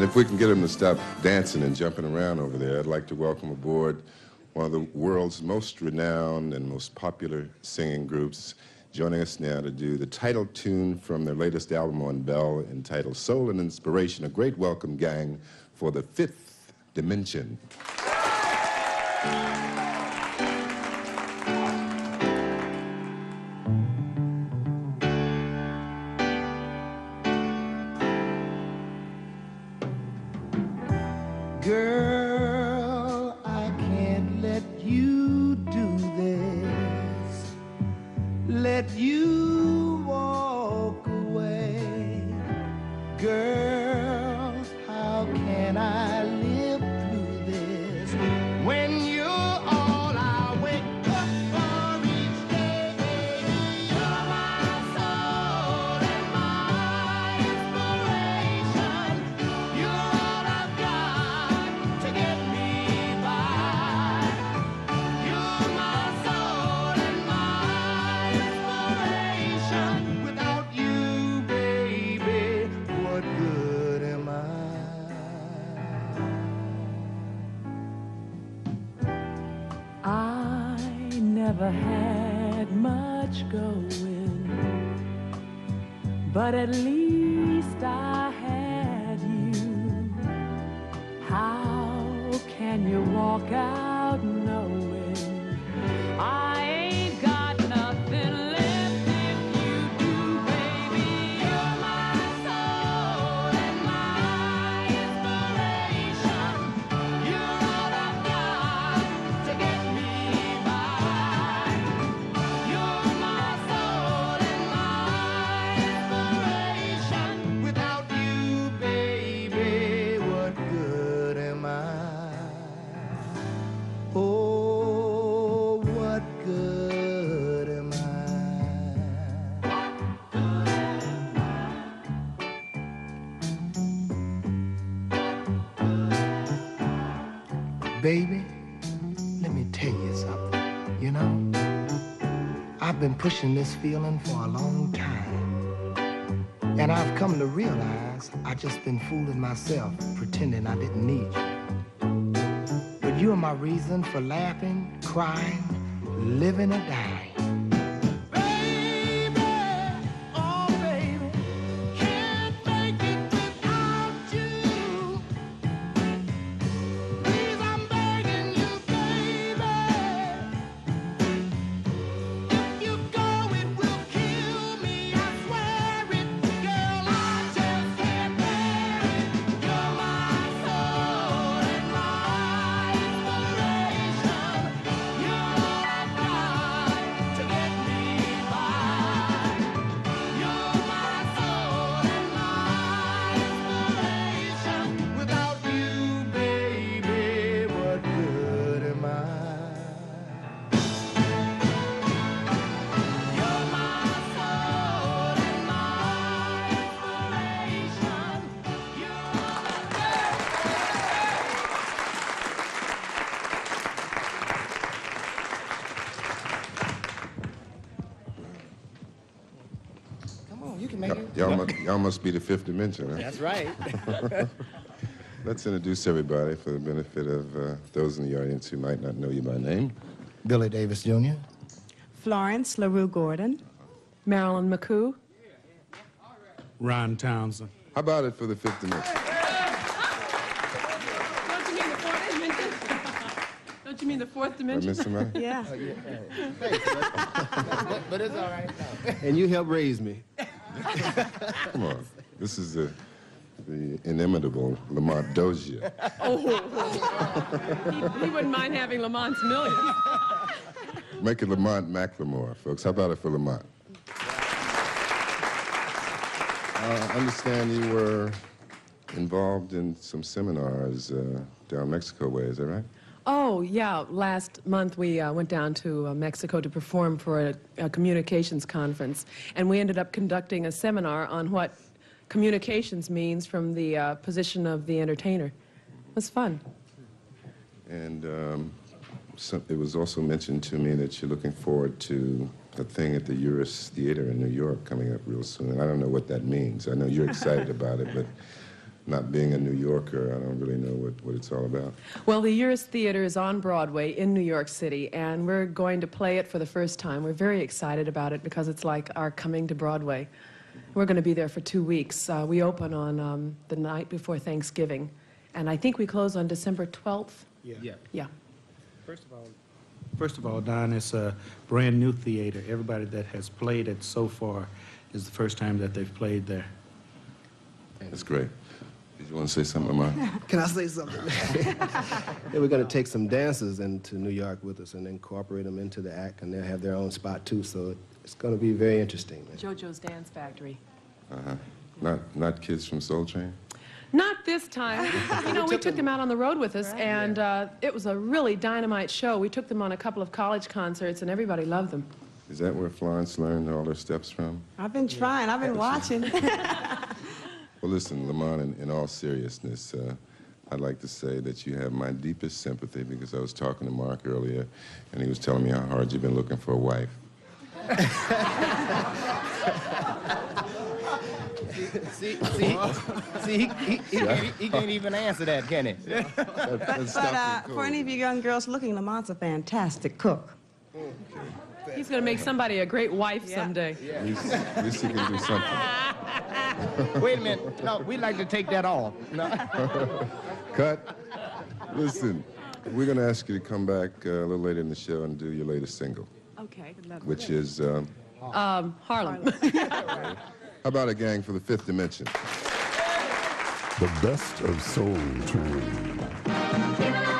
And if we can get them to stop dancing and jumping around over there, I'd like to welcome aboard one of the world's most renowned and most popular singing groups, joining us now to do the title tune from their latest album on Bell entitled Soul and Inspiration. A great welcome, gang, for the fifth dimension. You never had much going, but at least Baby, let me tell you something. You know, I've been pushing this feeling for a long time. And I've come to realize I've just been fooling myself, pretending I didn't need you. But you're my reason for laughing, crying, living or dying. Can make Y'all, it. y'all, must, y'all must be the fifth dimension, huh? That's right. Let's introduce everybody for the benefit of uh, those in the audience who might not know you by name. Billy Davis Jr. Florence LaRue Gordon, Marilyn McCoo, Ron Townson. How about it for the fifth dimension? Don't you mean the fourth dimension? Don't you mean the fourth Did I dimension? miss somebody? yeah. But it's all right. And you helped raise me. Come on. This is the, the inimitable Lamont Dozier. Oh, He, he wouldn't mind having Lamont's millions. Make it Lamont McLemore, folks. How about it for Lamont? Uh, I understand you were involved in some seminars uh, down Mexico way, is that right? Oh, yeah. Last month we uh, went down to uh, Mexico to perform for a, a communications conference, and we ended up conducting a seminar on what communications means from the uh, position of the entertainer. It was fun. And um, so it was also mentioned to me that you're looking forward to a thing at the Uris Theater in New York coming up real soon. And I don't know what that means. I know you're excited about it, but not being a New Yorker, I don't really know what, what it's all about. Well, the Uris Theater is on Broadway in New York City, and we're going to play it for the first time. We're very excited about it because it's like our coming to Broadway. We're going to be there for two weeks. Uh, we open on um, the night before Thanksgiving, and I think we close on December 12th. Yeah. Yeah. First of all, first of all, Don, it's a brand-new theater. Everybody that has played it so far is the first time that they've played there. That's great. Did you want to say something, Lamont? Can I say something? yeah, we're going to take some dancers into New York with us and incorporate them into the act, and they'll have their own spot too. So it's going to be very interesting. Man. JoJo's Dance Factory. Uh-huh. Not, not kids from Soul Train? Not this time. you know, we took them out on the road with us, and uh, it was a really dynamite show. We took them on a couple of college concerts, and everybody loved them. Is that where Florence learned all her steps from? I've been trying. I've been watching. Well, listen, Lamont, in, in all seriousness, uh, I'd like to say that you have my deepest sympathy because I was talking to Mark earlier, and he was telling me how hard you've been looking for a wife. See, see, see, he, he, he, he, he can't even answer that, can he? That- But, but uh, Dr. for any of you young girls looking, Lamont's a fantastic cook. He's going to make somebody a great wife Yeah. someday. At least, at least you can do something. Wait a minute. No, we'd like to take that off. No. Cut. Listen, we're going to ask you to come back uh, a little later in the show and do your latest single, Okay. which is, um, Um, Harlem. how about a gang for the fifth dimension? The best of Soul Train.